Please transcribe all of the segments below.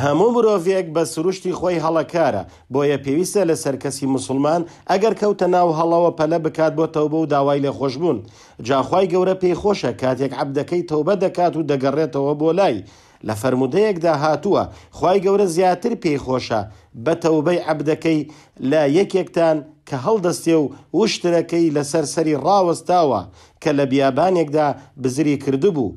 هەموو مرۆڤێک بە سروشتی خۆی هەڵەکارە، بۆیە پێویستە لەسەر کەسی موسڵمان ئەگەر کەوتە ناو هەڵەوە پەلە بکات بۆ تەوبە و داوای لێخۆشبوون، جا خوای گەورە پێی خۆشە کاتێک عەبدەکەی تەوبە دەکات و دەگەڕێتەوە بۆ لای، لە فەرموودەیەکدا هاتووە، خوای گەورە زیاتر پێی خۆشە بە تەوبەی عەبدەکەی لە یەکێکتان کە هەڵدەستێ و وشترەکەی لەسەر سەری ڕاوەستاوە کە لە بیابانێکدا بزری کردبوو،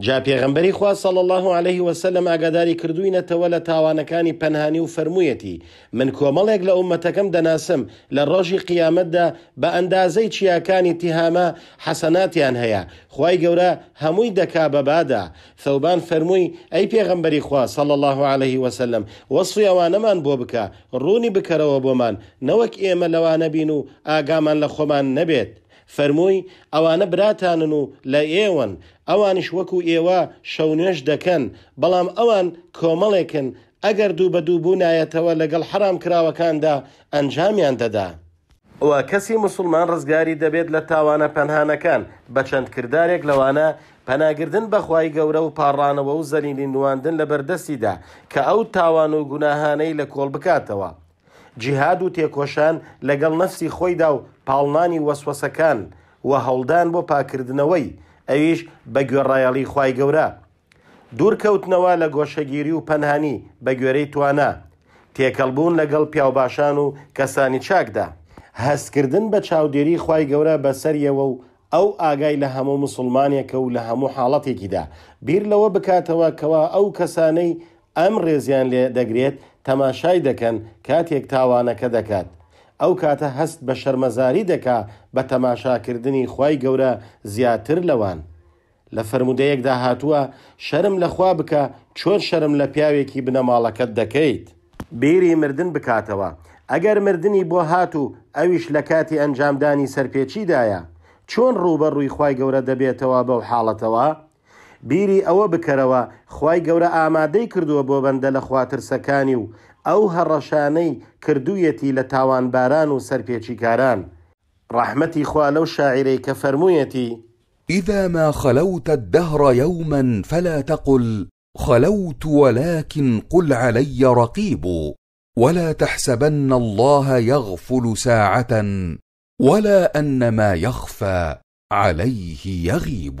جا پێغەمبەری خوا صلی اللە علیه وسلم ئاگاداری کردووینەتەوە لە تاوانەکانی پەنهانی و فەرموویەتی، من کۆمەڵێک لە ئوممەتەکەم دەناسم لە ڕۆژی قیامەتدا بە ئەندازەی چیاکانی تیهامە حەسەناتیان هەیە خوای گەورە هەمووی دەکا بە بادا، ثوبان فەرمووی، ئەی پێغەمبەری خوا صلی اللە علیه وسلم وەسفی ئەوانەمان بۆ بکە، ڕوونی بکەرەوە بۆمان نەوەک ئێمە لەوانە بین و ئاگامان لە خۆمان نەبێت، فەرمووی، ئەوانە براتانن و لە ئێوەن، ئەوانیش وەکو ئێوە شەونوێژ دەکەن، بەڵام ئەوان کۆمەڵێکن، ئەگەر دوو بە دوو بوونایەتەوە لەگەڵ حەرامکراوەکاندا ئەنجامیان دەدا. و کەسی موسڵمان ڕزگاری دەبێت لە تاوانە پەنهانەکان بە چەند کردارێک لەوانە، پەناگردن بە خوای گەورە و پاڕانەوە و زەلیلی نواندن لەبەر دەستیدا کە ئەو تاوان و گوناهانەی لە کۆڵ بکاتەوە، جیهاد و تێکۆشان لەگەڵ نەفسی خۆیدا و پاڵنانی وەسوەسەکان و هەوڵدان بۆ پاککردنەوەی، ئەویش بە گوێڕایەڵی خوای گەورە. دوورکەوتنەوە لە گۆشەگیری و پەنهانی بەگوێرەی توانا. تێکەڵبوون لەگەڵ پیاوباشان و کەسانی چاکدا. هەستکردن بە چاودێری خوای گەورە بەسەریەوە و ئەو ئاگای لە هەموو موسڵمانێکە و لە هەموو حاڵەتێکیدا بیر لەوە بکاتەوە کەوا ئەو کەسانەی ئەم ڕێزیان لێ دەگرێت تەماشای دەکەن کاتێک تاوانەکە دەکات ئەو کاتە هەست بە شەرمەزاری دەکا بە تەماشا کردنی خوای گەورە زیاتر لەوان لە فەرموودەیەکدا هاتووە شەرم لە خوا بکە چۆن شەرم لە پیاوێکی بنەماڵەکەت دەکەیت بیری مردن بکاتەوە ئەگەر مردنی بۆ هات و ئەویش لە کاتی ئەنجامدانی سەرپێچیدایە چۆن ڕووبەڕووی خوای گەورە دەبێتەوە بەو حاڵەتەوە؟ بیری ئەوە بکەرەوە خوای گەورە ئامادەی کردووە بۆ بەندە لە خواترسەکانی و ئەو هەڕەشانەی کردوویەتی لە تاوانباران و سەرپێچیکاران. ڕەحمەتی خوا لەو شاعیرەی کە فەرموویەتی. اذا ما خلوت الدهر یوما فلا تقل خلوت ولکن قل علی رقیب ولا تحسبن الله یغفل ساعة ولا ان ما یخفی علیه یغیب.